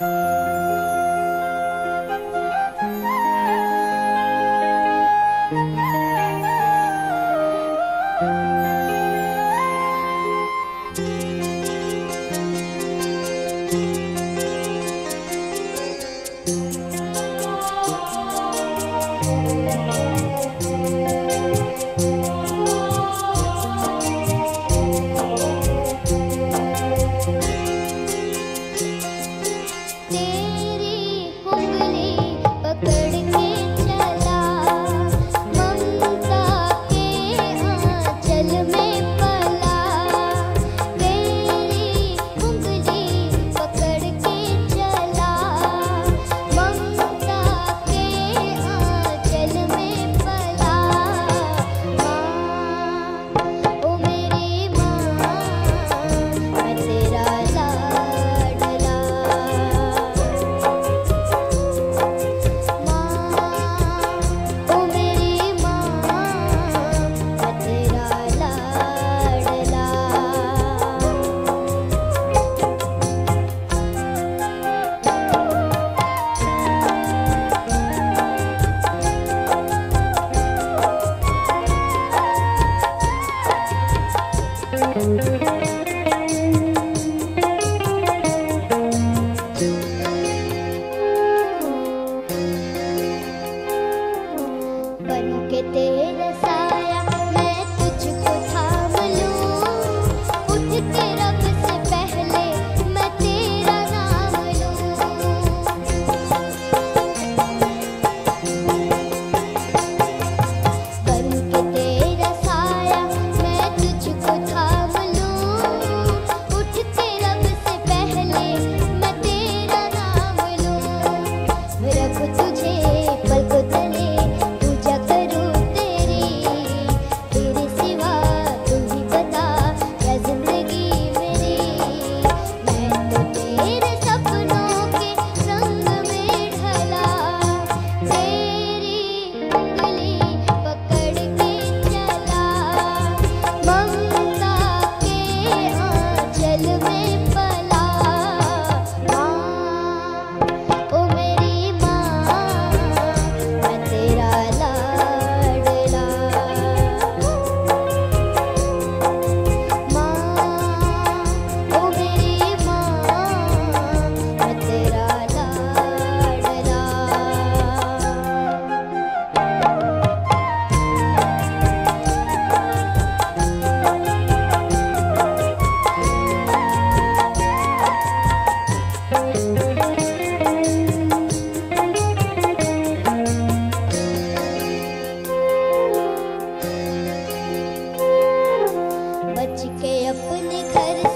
तेरी अपने घर